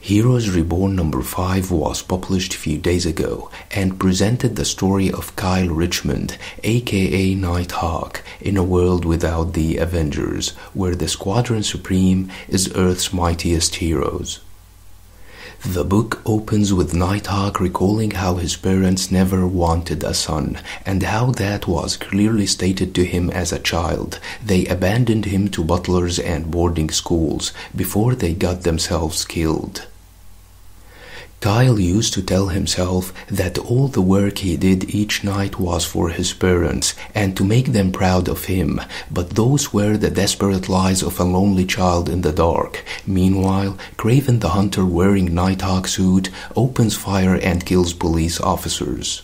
Heroes Reborn number 5 was published a few days ago and presented the story of Kyle Richmond, aka Nighthawk, in a world without the Avengers, where the Squadron Supreme is Earth's mightiest heroes. The book opens with Nighthawk recalling how his parents never wanted a son and how that was clearly stated to him as a child. They abandoned him to butlers and boarding schools before they got themselves killed. Kyle used to tell himself that all the work he did each night was for his parents and to make them proud of him, but those were the desperate lies of a lonely child in the dark. Meanwhile, Kraven the Hunter wearing Nighthawk suit opens fire and kills police officers.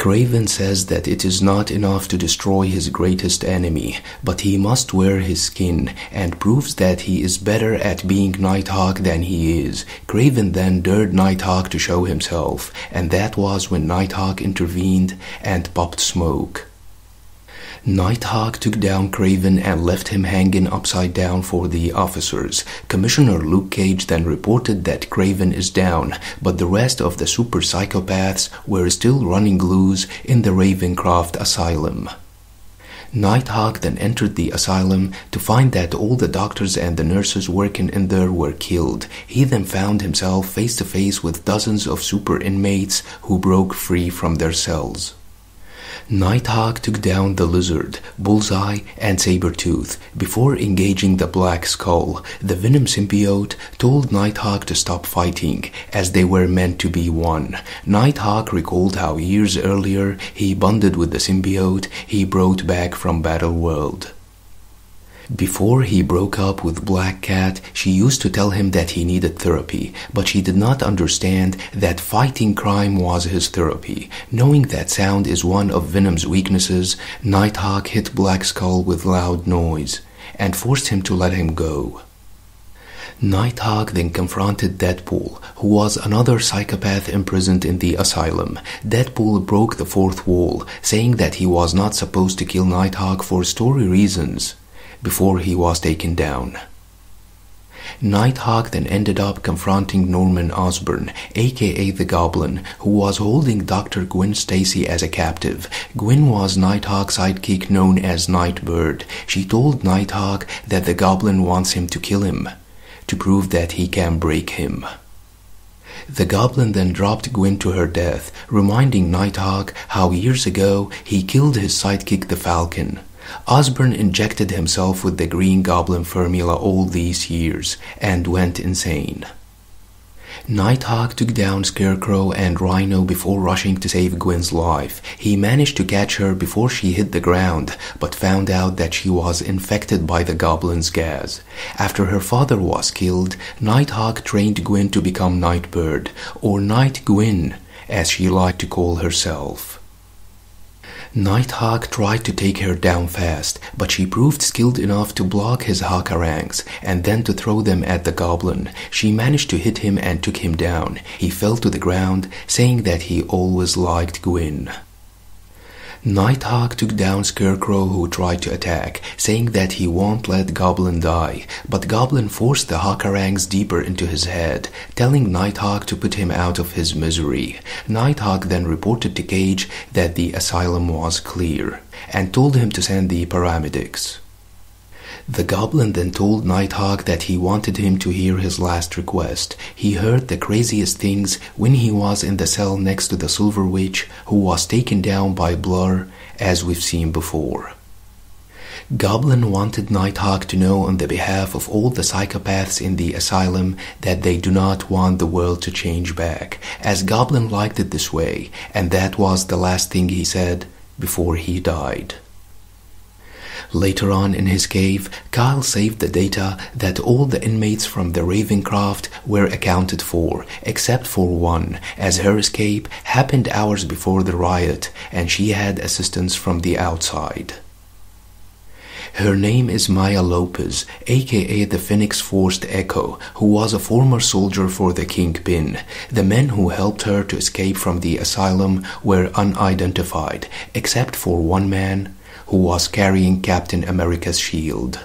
Kraven says that it is not enough to destroy his greatest enemy, but he must wear his skin, and proves that he is better at being Nighthawk than he is. Kraven then dared Nighthawk to show himself, and that was when Nighthawk intervened and popped smoke. Nighthawk took down Kraven and left him hanging upside down for the officers. Commissioner Luke Cage then reported that Kraven is down, but the rest of the super psychopaths were still running loose in the Ravencroft Asylum. Nighthawk then entered the asylum to find that all the doctors and the nurses working in there were killed. He then found himself face to face with dozens of super inmates who broke free from their cells. Nighthawk took down the Lizard, Bullseye, and Sabretooth before engaging the Black Skull. The Venom symbiote told Nighthawk to stop fighting, as they were meant to be one. Nighthawk recalled how years earlier he bonded with the symbiote he brought back from Battleworld. Before he broke up with Black Cat, she used to tell him that he needed therapy, but she did not understand that fighting crime was his therapy. Knowing that sound is one of Venom's weaknesses, Nighthawk hit Black Skull with loud noise and forced him to let him go. Nighthawk then confronted Deadpool, who was another psychopath imprisoned in the asylum. Deadpool broke the fourth wall, saying that he was not supposed to kill Nighthawk for story reasons before he was taken down. Nighthawk then ended up confronting Norman Osborn, aka the Goblin, who was holding Dr. Gwen Stacy as a captive. Gwen was Nighthawk's sidekick known as Nightbird. She told Nighthawk that the Goblin wants him to kill him, to prove that he can break him. The goblin then dropped Gwen to her death, reminding Nighthawk how years ago he killed his sidekick the Falcon. Osborn injected himself with the Green Goblin formula all these years and went insane. Nighthawk took down Scarecrow and Rhino before rushing to save Gwen's life. He managed to catch her before she hit the ground, but found out that she was infected by the goblin's gas. After her father was killed, Nighthawk trained Gwen to become Nightbird, or Night Gwen, as she liked to call herself. Nighthawk tried to take her down fast, but she proved skilled enough to block his hawkarangs and then to throw them at the goblin. She managed to hit him and took him down. He fell to the ground, saying that he always liked Gwen. Nighthawk took down Scarecrow who tried to attack, saying that he won't let Goblin die, but Goblin forced the Hawkarangs deeper into his head, telling Nighthawk to put him out of his misery. Nighthawk then reported to Cage that the asylum was clear, and told him to send the paramedics. The goblin then told Nighthawk that he wanted him to hear his last request. He heard the craziest things when he was in the cell next to the Silver Witch, who was taken down by Blur, as we've seen before. Goblin wanted Nighthawk to know on the behalf of all the psychopaths in the asylum that they do not want the world to change back, as Goblin liked it this way, and that was the last thing he said before he died. Later on in his cave, Kyle saved the data that all the inmates from the Ravencroft were accounted for, except for one, as her escape happened hours before the riot and she had assistance from the outside. Her name is Maya Lopez, aka the Phoenix Force Echo, who was a former soldier for the Kingpin. The men who helped her to escape from the asylum were unidentified, except for one man who was carrying Captain America's shield.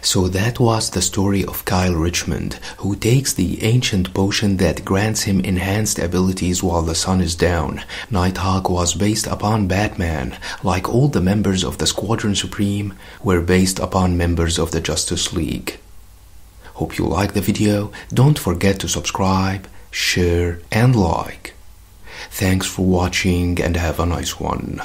So that was the story of Kyle Richmond, who takes the ancient potion that grants him enhanced abilities while the sun is down. Nighthawk was based upon Batman, like all the members of the Squadron Supreme were based upon members of the Justice League. Hope you like the video. Don't forget to subscribe, share, and like. Thanks for watching and have a nice one.